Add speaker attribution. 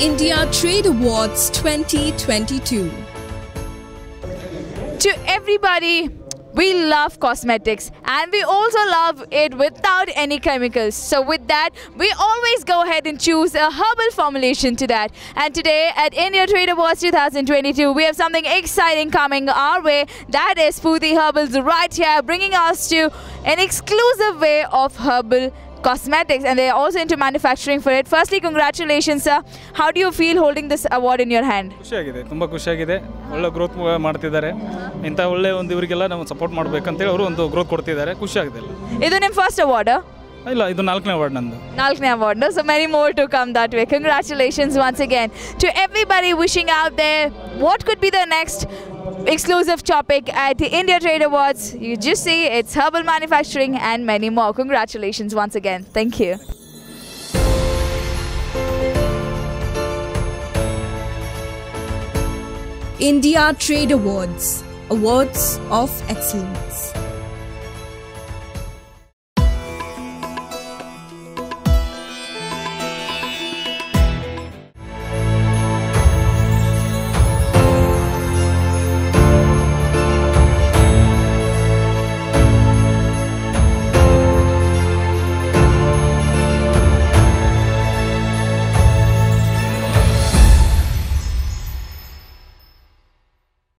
Speaker 1: India Trade Awards 2022.
Speaker 2: To everybody, we love cosmetics and we also love it without any chemicals. So, with that, we always go ahead and choose a herbal formulation to that. And today at India Trade Awards 2022, we have something exciting coming our way. That is Spoorthi Herbals right here, bringing us to an exclusive way of herbal cosmetics and they're also into manufacturing for it. Firstly, congratulations, sir. How do you feel holding this award in your hand?
Speaker 3: ಖುಷಿಯಾಗಿದೆ ತುಂಬ ಖುಷಿಯಾಗಿದೆ ಒಳ್ಳೆ growth ಮಾಡ್ತಿದ್ದಾರೆ ಇಂಥ ಒಳ್ಳೆ ಒಂದು ಇವರಿಗೆಲ್ಲ ನಾವು ಸಪೋರ್ಟ್ ಮಾಡಬೇಕಂತೇಳಿ ಅವರು ಒಂದು ಗ್ರೋತ್ ಕೊಡ್ತಿದ್ದಾರೆ ಖುಷಿಯಾಗಿದೆ
Speaker 2: ಇದು ನಿಮ್ಮ first award
Speaker 3: ಇಲ್ಲ ಇದು ನಾಲ್ಕನೇ ವಾರ್ಡ್ ನಂದು
Speaker 2: Nalkne Award. No? So many more to come that way. Congratulations once again to everybody wishing out there what could be the next exclusive topic at the India Trade Awards. You just see it's herbal manufacturing and many more. Congratulations once again. Thank you.
Speaker 1: India Trade Awards, Awards of Excellence.